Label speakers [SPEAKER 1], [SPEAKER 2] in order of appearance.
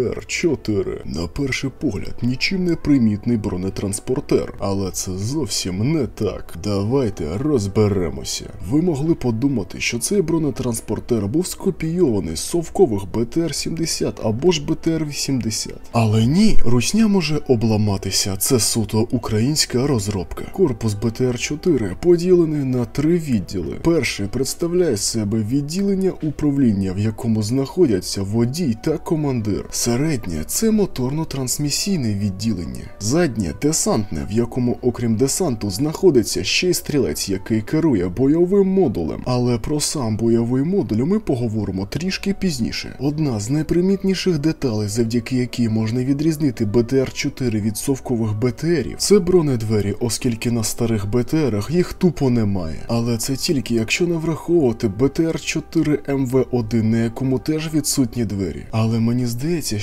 [SPEAKER 1] Р-4 на перший погляд нічим не примітний бронетранспортер, але це зовсім не так. Давайте розберемося. Ви могли подумати, що цей бронетранспортер був скопійований з совкових БТР-70 або ж БТР-80. Але ні, русня може обламатися. Це суто українська розробка. Корпус БТР-4 поділений на три відділи. Перший представляє себе відділення управління, в якому знаходяться водій та командир. Середнє це моторно-трансмісійне відділення. Заднє десантне, в якому, окрім десанту, знаходиться ще й стрілець, який керує бойовим модулем. Але про сам бойовий модуль ми поговоримо трішки пізніше. Одна з найпримітніших деталей, завдяки якій можна відрізнити БТР-4 від совкових БТРів, це бронедвері, оскільки на старих БТРах їх тупо немає. Але це тільки якщо не враховувати БТР-4 МВ1, на якому теж відсутні двері. Але мені здається,